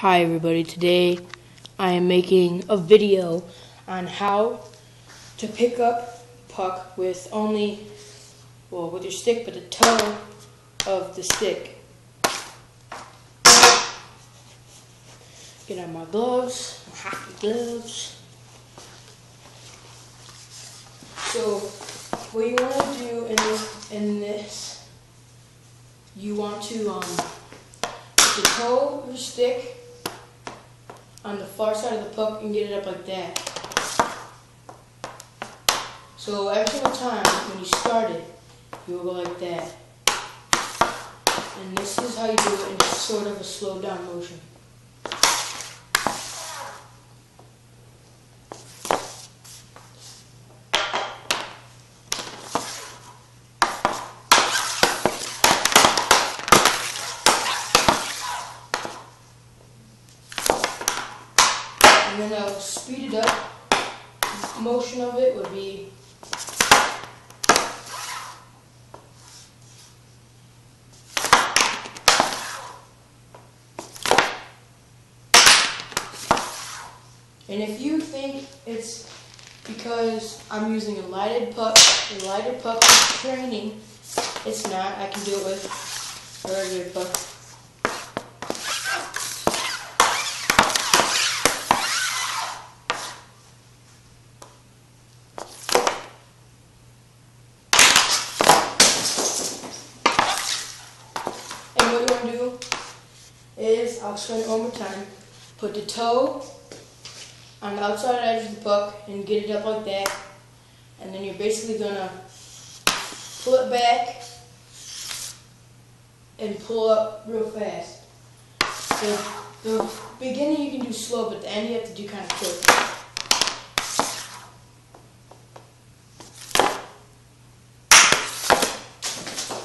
Hi everybody, today I am making a video on how to pick up puck with only, well with your stick, but the toe of the stick. Get out my gloves, my hockey gloves. So what you want to do in this, in this, you want to um, the toe of your stick on the far side of the puck and get it up like that. So every single time when you start it, you will go like that. And this is how you do it in sort of a slow down motion. Then I'll speed it up. Motion of it would be And if you think it's because I'm using a lighted puck, a lighted puck for training, it's not. I can do it with a regular puck. And what you want to do is, I'll explain it one more time. Put the toe on the outside edge of the puck and get it up like that. And then you're basically gonna pull it back and pull up real fast. The, the beginning you can do slow, but the end you have to do kind of quick.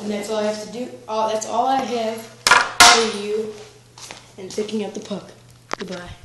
And that's all I have to do. All, that's all I have for you in picking up the puck. Goodbye.